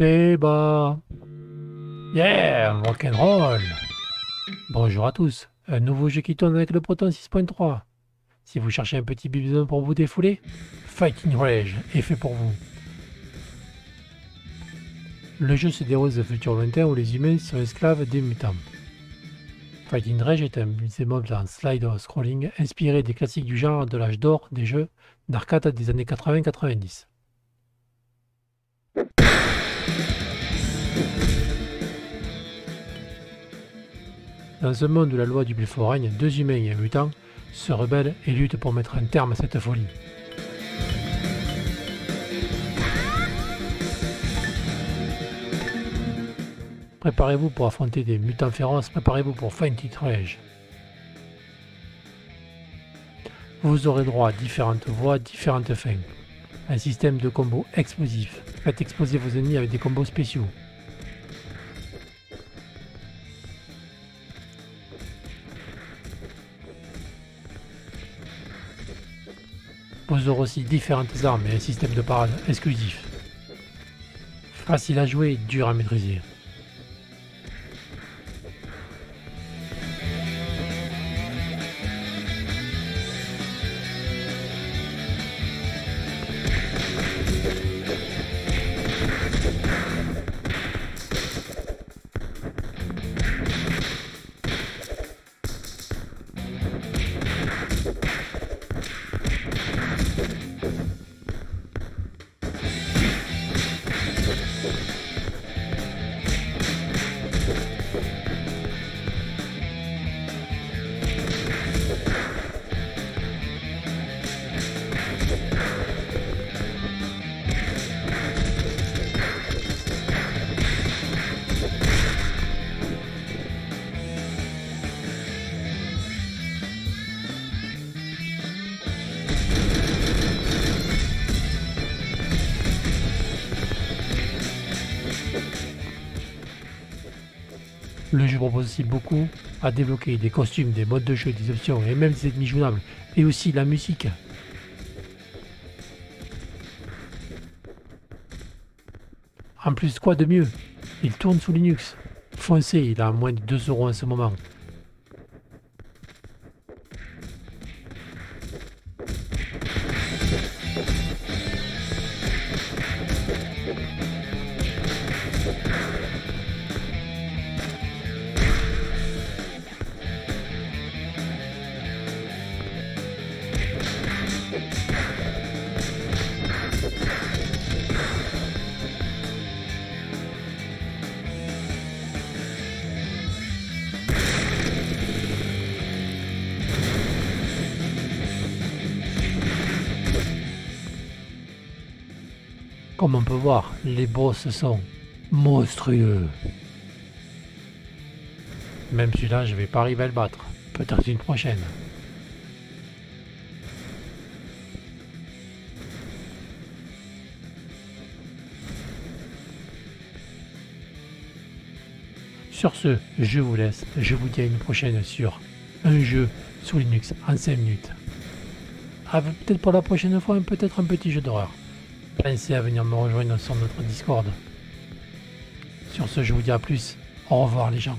C'est bas. Yeah, rock'n'roll. Bonjour à tous. Un nouveau jeu qui tourne avec le Proton 6.3. Si vous cherchez un petit bibison pour vous défouler, Fighting Rage est fait pour vous. Le jeu se déroule dans un futur lointain où les humains sont esclaves des mutants. Fighting Rage est un beat'em en slide scrolling inspiré des classiques du genre de l'âge d'or des jeux d'arcade des années 80-90. Dans un monde où la loi du plus règne, deux humains et un mutant se rebellent et luttent pour mettre un terme à cette folie. Préparez-vous pour affronter des mutants féroces, préparez-vous pour Fighting Rage. Vous aurez droit à différentes voies, différentes fins. Un système de combos explosifs. Faites exploser vos ennemis avec des combos spéciaux. Aurez aussi différentes armes et un système de parade exclusif. Facile à jouer dur à maîtriser. Le jeu propose aussi beaucoup à débloquer des costumes, des modes de jeu, des options et même des ennemis jouables, et aussi la musique. En plus, quoi de mieux? Il tourne sous Linux. Foncez, il a moins de 2 euros en ce moment. Comme on peut voir, les boss sont monstrueux. Même celui-là, je vais pas arriver à le battre. Peut-être une prochaine. Sur ce, je vous laisse. Je vous dis à une prochaine sur un jeu sous Linux en 5 minutes. Peut-être pour la prochaine fois, peut-être un petit jeu d'horreur pensez à venir me rejoindre sur notre Discord. Sur ce, je vous dis à plus. Au revoir les gens.